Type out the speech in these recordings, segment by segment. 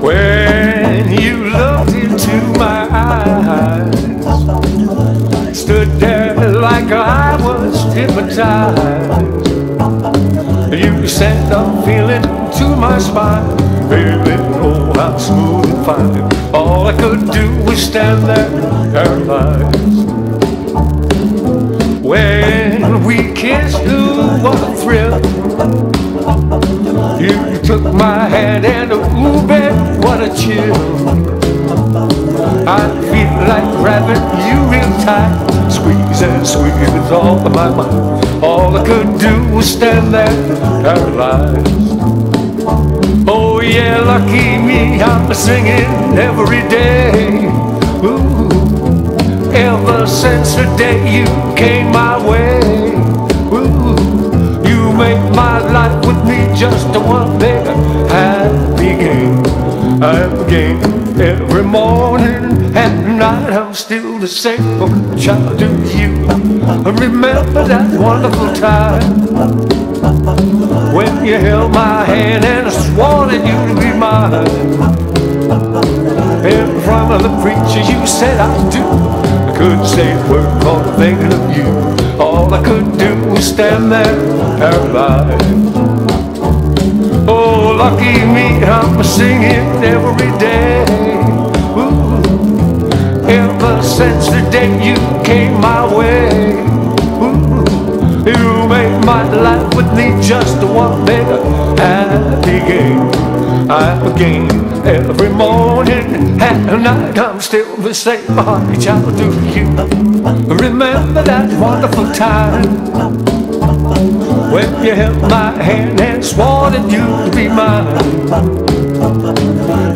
When you looked into my eyes, stood there like I was hypnotized. You sent a feeling to my spine, baby. Oh, how smooth and fine. All I could do was stand there paralyzed. When we kissed, ooh, what a thrill. Took my hand and ooh, babe, what a chill. I feel like grabbing you real tight, squeeze and squeeze all of my might. All I could do was stand there paralyzed. Oh yeah, lucky me, I'm singing every day. Ooh, ever since the day you came my way. Ooh, with me just one big happy game. Happy game. Every morning and night I'm still the same old child to you. Remember that wonderful time when you held my hand and I swore that you'd be mine. In front of the preacher, you said I do. I couldn't say a word, caught thinking of you. All I could do was stand there paralyzed. I'm singing every day. Ooh, ever since the day you came my way. Ooh, you made my life with me just one big happy game. Happy game. Every morning and night I'm still the same hearty child do you. Remember that wonderful time when you held my hand and swore that you'd be mine.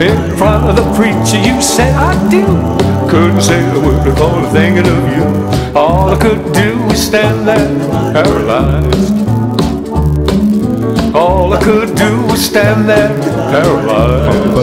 In front of the preacher, you said I do. Couldn't say a word all thinking of you. All I could do was stand there paralyzed. All I could do was stand there paralyzed.